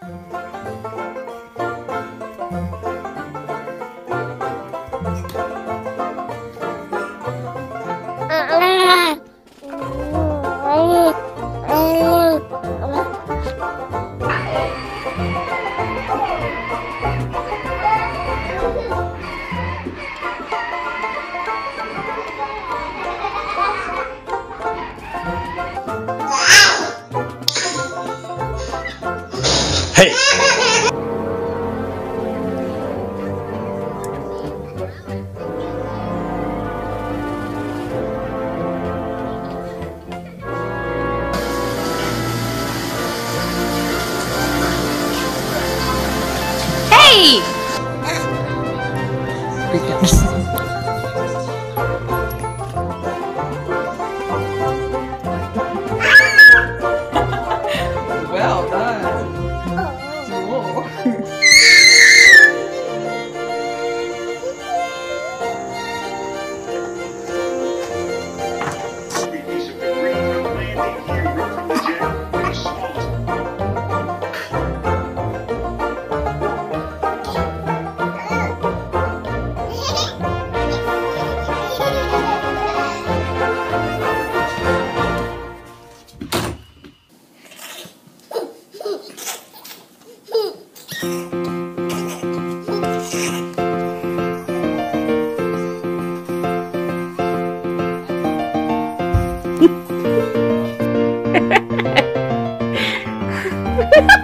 Bye. Hey! Hey! Well Ha ha ha!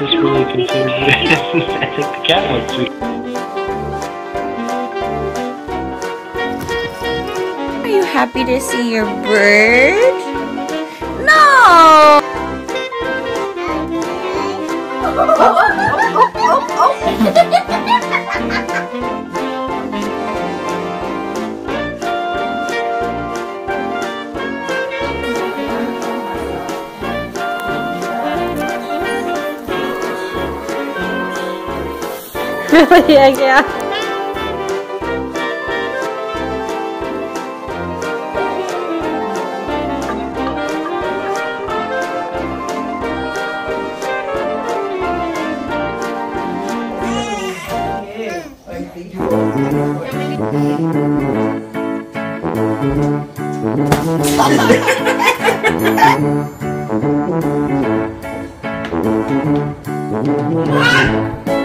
Is this really considered I think the cat looks sweet. Are you happy to see your bird? No. 이야기야. 아!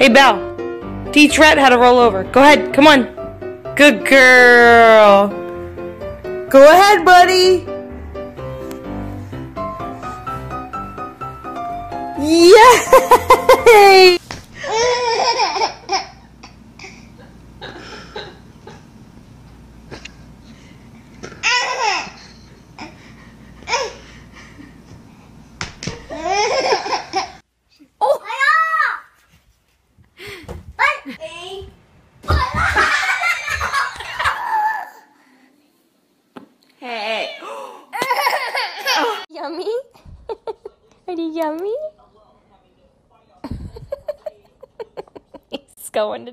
Hey, Belle. Teach Rhett how to roll over. Go ahead. Come on. Good girl. Go ahead, buddy. Yay! Are they yummy? He's going to.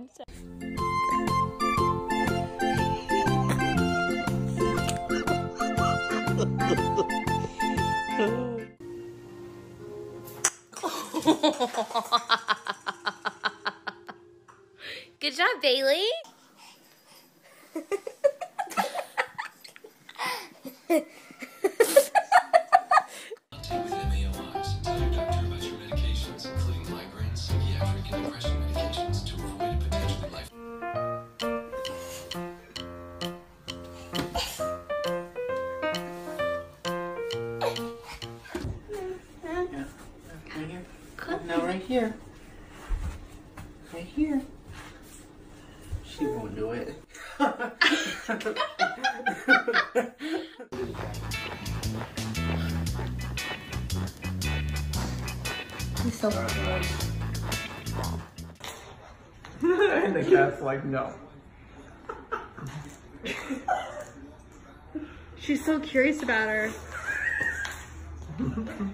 Good job, Bailey. here. Right here. She won't do it. So. and the cat's like, no. She's so curious about her.